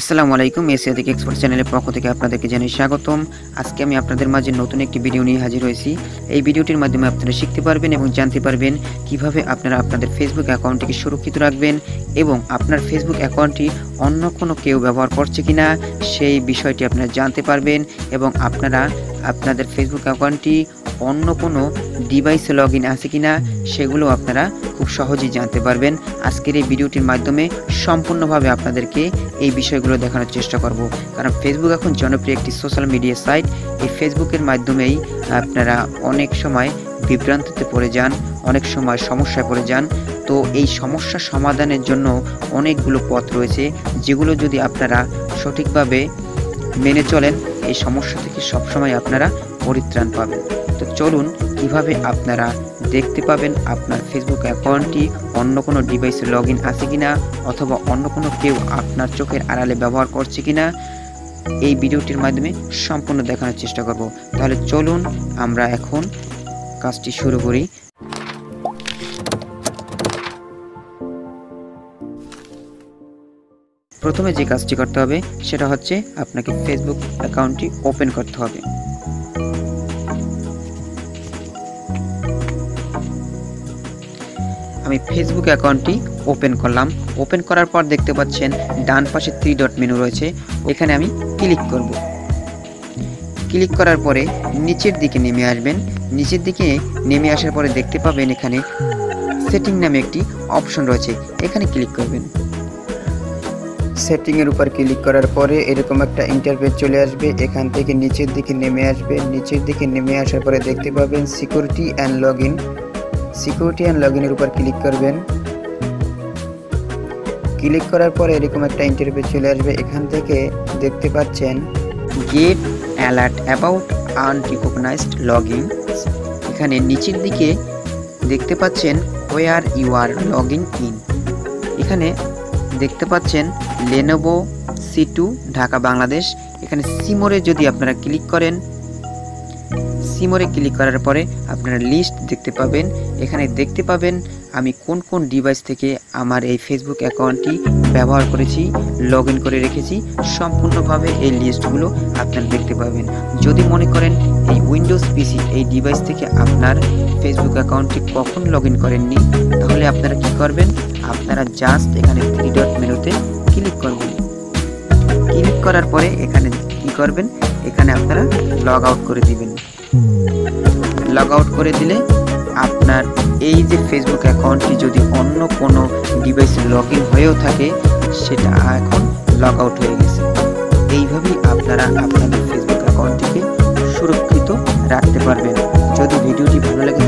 আসসালামু আলাইকুম এশিয়াদিক এক্সপোর্ট চ্যানেলের পক্ষ থেকে আপনাদেরকে জানাই স্বাগতম। আজকে আমি আপনাদের মাঝে নতুন একটি ভিডিও নিয়ে হাজির হয়েছি। এই ভিডিওটির মাধ্যমে আপনারা শিখতে পারবেন এবং জানতে পারবেন কীভাবে আপনারা আপনাদের ফেসবুক অ্যাকাউন্টটিকে সুরক্ষিত রাখবেন এবং আপনার ফেসবুক অ্যাকাউন্টটি অন্য কোনো কেউ ব্যবহার করছে কিনা, সেই বিষয়টি আপনারা জানতে পারবেন এবং আপনারা আপনাদের ফেসবুক অ্যাকাউন্টটি অন্য কোনো ডিভাইসে লগ ইন আছে কিনা সেগুলো আপনারা খুব সহজেই জানতে পারবেন। আজকের এই ভিডিওটির মাধ্যমে সম্পূর্ণভাবে আপনাদেরকে এই বিষয়গুলো দেখানোর চেষ্টা করব। কারণ ফেসবুক এখন জনপ্রিয় একটি সোশ্যাল মিডিয়া সাইট এই ফেসবুকের মাধ্যমেই আপনারা অনেক সময় বিভ্রান্তিতে পড়ে যান, অনেক সময় সমস্যায় পড়ে যান। তো এই সমস্যা সমাধানের জন্য অনেকগুলো পথ রয়েছে, যেগুলো যদি আপনারা সঠিকভাবে মেনে চলেন, এই সমস্যা থেকে সবসময় আপনারা পরিত্রাণ পাবেন। তো চলুন কীভাবে আপনারা দেখতে পাবেন আপনার ফেসবুক অ্যাকাউন্টটি, অন্য কোনো ডিভাইসে লগ ইন আছে কিনা, অথবা অন্য কোনো কেউ আপনার চোখের আড়ালে ব্যবহার করছে কিনা, এই ভিডিওটির মাধ্যমে সম্পূর্ণ দেখানোর চেষ্টা করব। তাহলে চলুন আমরা এখন কাজটি শুরু করি। প্রথমে যে কাজটি করতে হবে, সেটা হচ্ছে আপনাকে ফেসবুক অ্যাকাউন্টটি ওপেন করতে হবে। আমি ফেসবুক অ্যাকাউন্টটি ওপেন করলাম। ওপেন করার পর দেখতে পাচ্ছেন ডান পাশে থ্রি ডট মেনু রয়েছে। এখানে আমি ক্লিক করব। ক্লিক করার পরে নিচের দিকে নেমে আসবেন। নিচের দিকে নেমে আসার পরে দেখতে পাবেন এখানে সেটিং নামে একটি অপশন রয়েছে। এখানে ক্লিক করবেন। সেটিংয়ের উপর ক্লিক করার পরে এরকম একটা ইন্টারফেস চলে আসবে। এখান থেকে নিচের দিকে নেমে আসবে। নিচের দিকে নেমে আসার পরে দেখতে পাবেন security and log security and log ইনের উপর ক্লিক করবেন। ক্লিক করার পরে এরকম একটা ইন্টারফেস চলে আসবে। এখান থেকে দেখতে পাচ্ছেন get alert about unrecognised log in এখানে নিচের দিকে দেখতে পাচ্ছেন where you are log in in এখানে দেখতে পাচ্ছেন Lenovo C two Dhaka Bangladesh এখানে সিমোরে যদি আপনারা ক্লিক করেন সিমোরে ক্লিক করার পরে আপনারা লিস্ট দেখতে পাবেন। এখানে দেখতে পাবেন আমি কোন কোন ডিভাইস থেকে আমার এই ফেসবুক অ্যাকাউন্টটি ব্যবহার করেছি লগ করে রেখেছি। সম্পূর্ণভাবে এই লিস্টগুলো আপনারা দেখতে পাবেন। যদি মনে করেন এই উইন্ডোজ পিসি এই ডিভাইস থেকে আপনার ফেসবুক অ্যাকাউন্টটি কখন লগ ইন করেননি, তাহলে আপনারা কি করবেন? আপনারা জাস্ট এখানে থ্রি ডট মেনুতে ক্লিক করবেন। ক্লিক করার পরে এখানে কি করবেন? এখানে আপনারা লগ আউট করে দিবেন। লগ আউট করে দিলে আপনার এই যে ফেসবুক অ্যাকাউন্টটি যদি অন্য কোনো ডিভাইসে লগ ইন হয়েও থাকে, সেটা এখন লগ আউট হয়ে গেছে। এইভাবেই আপনারা আপনাদের ফেসবুক অ্যাকাউন্টটিকে সুরক্ষিত রাখতে পারবেন। যদি ভিডিওটি ভালো লেগে